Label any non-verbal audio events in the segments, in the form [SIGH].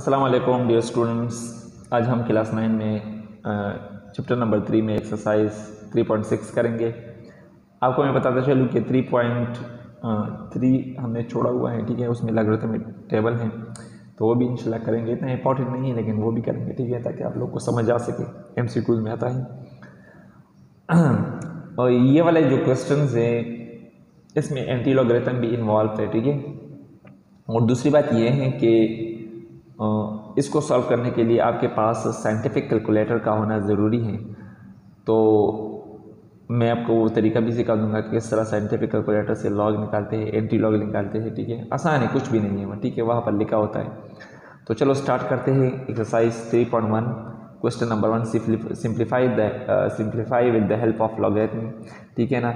अस्सलाम वालेकुम dear students आज हम क्लास नाइन में चैप्टर नंबर थ्री में एक्सरसाइज थ्री पॉइंट सिक्स करेंगे। आपको मैं बताता चलूँ कि थ्री पॉइंट थ्री हमने छोड़ा हुआ है, ठीक है? उसमें लग्रथमिक टेबल हैं। तो वो भी इंशाल्लाह करेंगे। इतना इंपॉर्टेंट नहीं है, लेकिन वो भी करेंगे, ठीक है? ताकि आप लोग को समझ आ सके। एम सी में आता है। [CLEARS THROAT] और ये वाले जो क्वेश्चन हैं, इसमें एंटी लॉगरिथम भी इन्वॉल्व है, ठीक है? और दूसरी बात ये है कि इसको सॉल्व करने के लिए आपके पास साइंटिफिक कैलकुलेटर का होना ज़रूरी है। तो मैं आपको वो तरीका भी सिखा दूँगा कि किस तरह साइंटिफिक कैलकुलेटर से लॉग निकालते हैं एंटी लॉग निकालते हैं, ठीक है? आसान है कुछ भी नहीं है वहाँ ठीक है? वहाँ पर लिखा होता है। तो चलो स्टार्ट करते हैं। Exercise three point one question number one simplify the simplify with the help of logarithm ठीक है ना?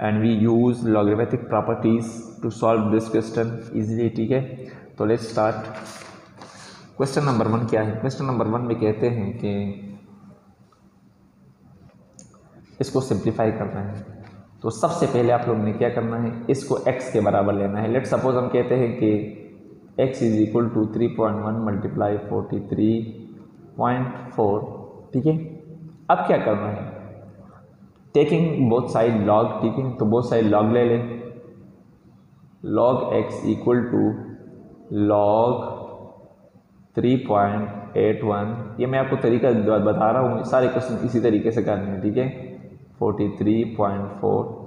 And we use logarithmic properties to solve this question easily ठीक है? तो let's start question number one क्या है? क्वेश्चन नंबर वन में कहते हैं कि इसको सिंप्लीफाई करना है। तो सबसे पहले आप लोग ने क्या करना है? इसको x के बराबर लेना है। लेट सपोज़ हम कहते हैं कि x is equal to three point one multiply forty three point four ठीक है? अब क्या करना है? टेकिंग बोथ साइड लॉग ठीक है? तो बोथ साइड लॉग ले लें। Log x equal to log three point eight one ये मैं आपको तरीका बता रहा हूँ, सारे क्वेश्चन इसी तरीके से करने हैं, ठीक है? फोर्टी थ्री पॉइंट फोर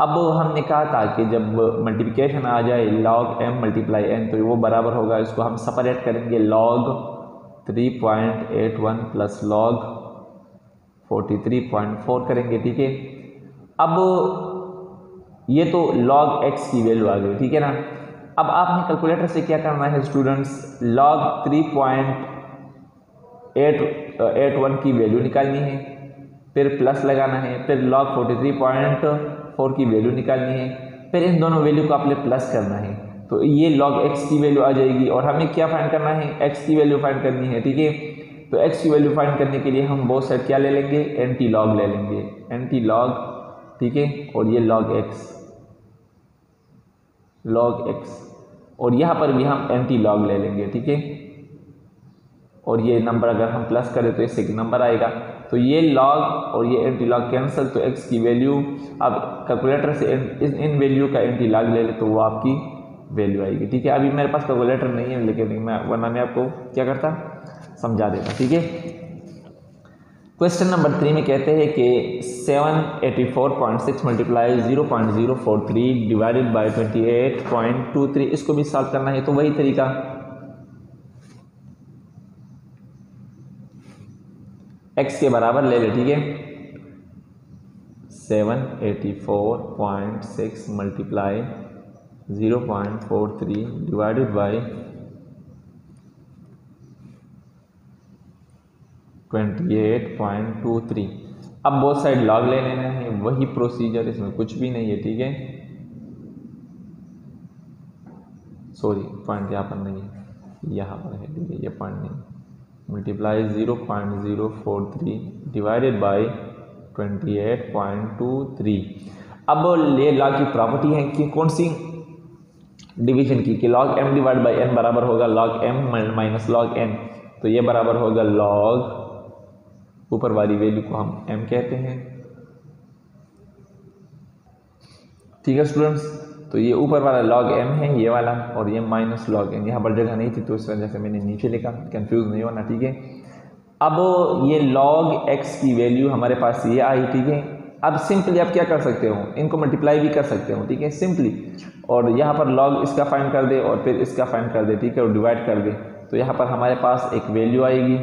अब हमने कहा था कि जब मल्टीप्लिकेशन आ जाए लॉग एम मल्टीप्लाई एन तो वो बराबर होगा, इसको हम सेपरेट करेंगे log three point eight one plus log forty three point four करेंगे, ठीक है? अब ये तो लॉग एक्स की वैल्यू आ गई, ठीक है ना? अब आपने कैलकुलेटर से क्या करना है students log three point eight eight one की वैल्यू निकालनी है, फिर प्लस लगाना है, फिर log forty three point four की वैल्यू निकालनी है, फिर इन दोनों वैल्यू को आपने प्लस करना है। तो ये लॉग एक्स की वैल्यू आ जाएगी और हमें क्या फाइंड करना है? एक्स की वैल्यू फाइंड करनी है, ठीक है? तो एक्स की वैल्यू फाइंड करने के लिए हम बहुत साइड क्या ले लेंगे? एंटी लॉग ले लेंगे। एंटी लॉग ठीक है? और ये लॉग एक्स लॉग एक्स और यहाँ पर भी हम एंटी लॉग ले लेंगे, ठीक है? और ये नंबर अगर हम प्लस करें तो इससे एक नंबर आएगा। तो ये लॉग और ये एंटी लॉग कैंसिल तो एक्स की वैल्यू अब कैलकुलेटर से इन इन वैल्यू का एंटी लॉग ले ले तो वो आपकी वैल्यू आएगी, ठीक है? अभी मेरे पास कैलकुलेटर नहीं है, लेकिन मैं वरना मैं आपको क्या करता? समझा देता, ठीक है? क्वेश्चन नंबर थ्री में कहते हैं कि seven eighty four point six multiply zero point zero four three divided by twenty eight point two three, इसको भी सॉल्व करना है तो वही तरीका। एक्स के बराबर ले ले, ठीक है? Seven eighty four point six multiply zero point four three divided by twenty eight point two three अब बहुत साइड लॉग ले लेना है, वही प्रोसीजर इसमें कुछ भी नहीं है, ठीक है? सॉरी पॉइंट यहाँ पर नहीं है, यहाँ पर है, ठीक है, ये पॉइंट नहीं multiply zero point zero four three divided by twenty eight point two three अब ले लॉग की प्रॉपर्टी है कि कौन सी? डिवीज़न की, कि log M divide by N बराबर होगा log M minus log N तो ये बराबर होगा लॉग ऊपर वाली वैल्यू को हम m कहते हैं। ठीक है स्टूडेंट्स तो ये ऊपर वाला log m है, ये वाला, और ये माइनस लॉग एन यहाँ पर जगह नहीं थी तो इस वजह से मैंने नीचे लिखा। कंफ्यूज नहीं होना, ठीक है? अब ये log x की वैल्यू हमारे पास ये आई, ठीक है? अब सिंपली आप क्या कर सकते हो? इनको मल्टीप्लाई भी कर सकते हो, ठीक है? सिंपली और यहाँ पर लॉग इसका फाइंड कर दे और फिर इसका फाइंड कर दे, ठीक है? और डिवाइड कर दे। तो यहाँ पर हमारे पास एक वैल्यू आएगी,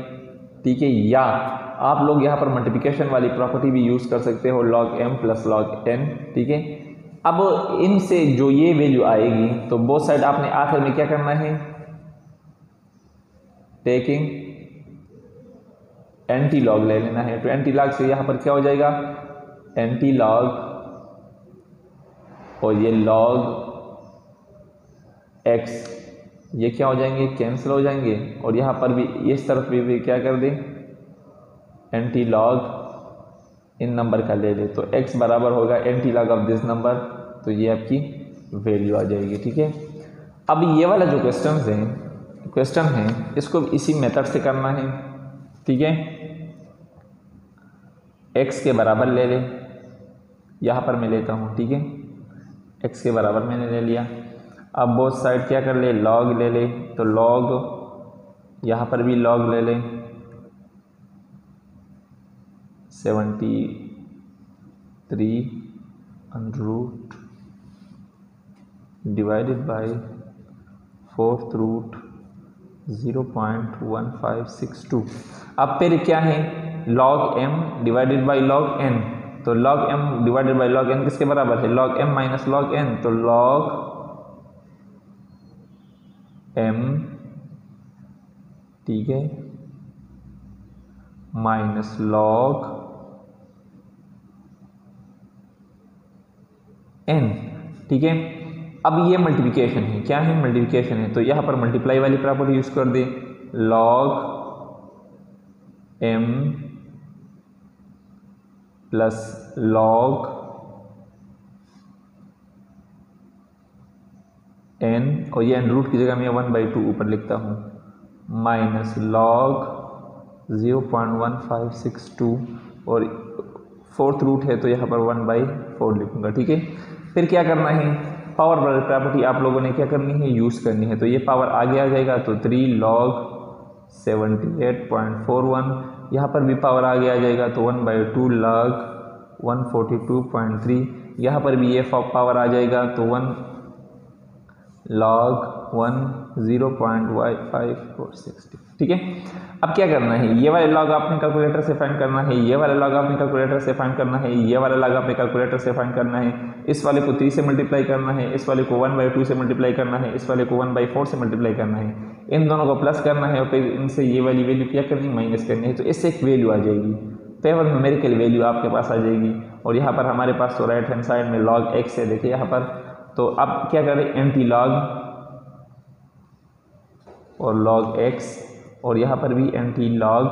ठीक है? या आप लोग यहाँ पर मल्टीप्लिकेशन वाली प्रॉपर्टी भी यूज़ कर सकते हो log M plus log N ठीक है? अब इनसे जो ये वैल्यू आएगी तो बोथ साइड आपने आखिर में क्या करना है? टेकिंग एंटी लॉग ले लेना है। तो एंटी लॉग से यहाँ पर क्या हो जाएगा? एंटी लॉग और ये लॉग एक्स ये क्या हो जाएँगे? कैंसिल हो जाएँगे। और यहाँ पर भी इस तरफ़ भी, भी क्या कर दें? एंटी लॉग इन नंबर का ले ले तो x बराबर होगा antilog of this number तो ये आपकी वैल्यू आ जाएगी, ठीक है? अब ये वाला जो क्वेश्चन है क्वेश्चन है, इसको इसी मेथड से करना है, ठीक है? एक्स के बराबर ले ले, यहाँ पर मैं लेता हूँ, ठीक है? एक्स के बराबर मैंने ले लिया। अब बोथ साइड क्या कर ले लॉग ले ले तो लॉग यहाँ पर भी लॉग ले ले। Seventy three under root divided by fourth root zero point one five six two अब फिर क्या है? Log M divided by log N तो log M divided by log N किसके बराबर है? Log M minus log N तो log M ठीक है माइनस लॉग एन ठीक है? अब ये मल्टीप्लिकेशन है, क्या है मल्टीप्लिकेशन है? तो यहाँ पर मल्टीप्लाई वाली प्रॉपर्टी यूज़ कर दे। Log M plus log N और ये एन रूट की जगह मैं वन बाई टू ऊपर लिखता हूँ। Minus log zero point one five six two और फोर्थ रूट है तो यहाँ पर वन बाई फोर लिखूँगा, ठीक है? फिर क्या करना है? पावर प्रॉपर्टी आप लोगों ने क्या करनी है? यूज़ करनी है। तो ये पावर आगे आ जाएगा तो three log seventy eight point four one यहाँ पर भी पावर आगे आ जाएगा तो one by two log one forty two point three यहाँ पर भी ये पावर आ जाएगा तो one log one zero point Y five four sixty ठीक है? अब क्या करना है? ये वाले लॉग आपने कैलकुलेटर से फाइंड करना है, ये वाले लॉग आपने कैलकुलेटर से फाइंड करना है, ये वाला लॉग आपने कैलकुलेटर से फाइंड करना है, इस वाले को थ्री से मल्टीप्लाई करना है, इस वाले को वन बाई टू से मल्टीप्लाई करना है, इस वाले को वन बाई फोर से मल्टीप्लाई करना है। इन दोनों को प्लस करना है और फिर इनसे ये वाली वैल्यू क्या करनी है? माइनस करनी है। तो इससे एक वैल्यू आ जाएगी। पेवर न्यूमेरिकल वैल्यू आपके पास आ जाएगी। और यहाँ पर हमारे पास तो राइट हैंड साइड में लॉग एक्स है, देखिए यहाँ पर। तो अब क्या करें? एंटी लॉग और लॉग एक्स और यहाँ पर भी एंटी लॉग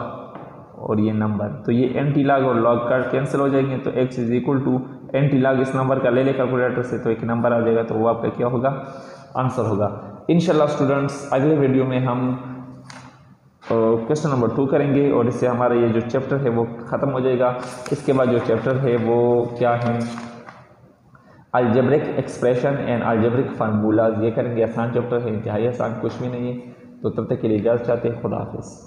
और ये नंबर तो ये एंटी लॉग और लॉग का कैंसिल हो जाएँगे तो x is equal to antilog इस नंबर का ले ले कैलकुलेटर से तो एक नंबर आ जाएगा तो वो आपका क्या होगा? आंसर होगा। इनशाला स्टूडेंट्स अगले वीडियो में हम क्वेश्चन नंबर टू करेंगे, और इससे हमारा ये जो चैप्टर है वो ख़त्म हो जाएगा। इसके बाद जो चैप्टर है वो क्या है? Algebraic expression and algebraic formulas ये करेंगे, आसान चैप्टर है, इंतहाई आसान, कुछ भी नहीं है। तो तब तक के लिए इजाज़त चाहते हैं खुदा हाफिज़।